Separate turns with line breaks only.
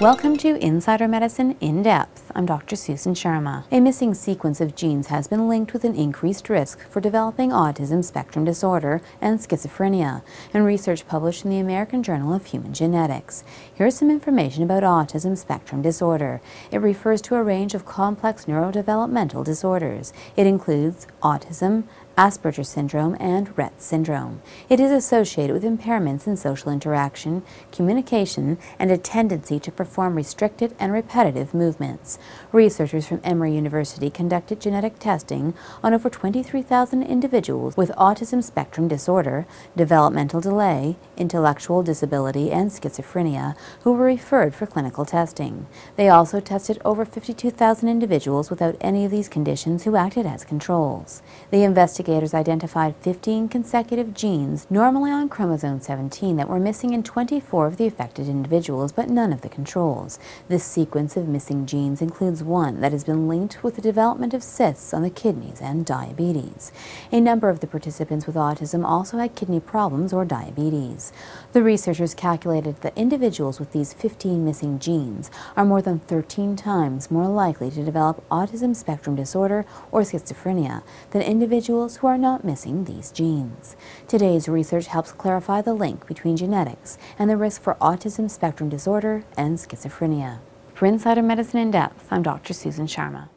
Welcome to Insider Medicine in Depth. I'm Dr. Susan Sharma. A missing sequence of genes has been linked with an increased risk for developing autism spectrum disorder and schizophrenia, in research published in the American Journal of Human Genetics. Here's some information about autism spectrum disorder. It refers to a range of complex neurodevelopmental disorders. It includes autism, Asperger syndrome, and Rett syndrome. It is associated with impairments in social interaction, communication, and a tendency to perform restricted and repetitive movements. Researchers from Emory University conducted genetic testing on over 23,000 individuals with autism spectrum disorder, developmental delay, intellectual disability, and schizophrenia who were referred for clinical testing. They also tested over 52,000 individuals without any of these conditions who acted as controls. The investigators identified 15 consecutive genes normally on chromosome 17 that were missing in 24 of the affected individuals, but none of the controls. This sequence of missing genes includes one that has been linked with the development of cysts on the kidneys and diabetes. A number of the participants with autism also had kidney problems or diabetes. The researchers calculated that individuals with these 15 missing genes are more than 13 times more likely to develop autism spectrum disorder or schizophrenia than individuals who are not missing these genes. Today's research helps clarify the link between genetics and the risk for autism spectrum disorder and schizophrenia. For Insider Medicine in Depth, I'm Dr. Susan Sharma.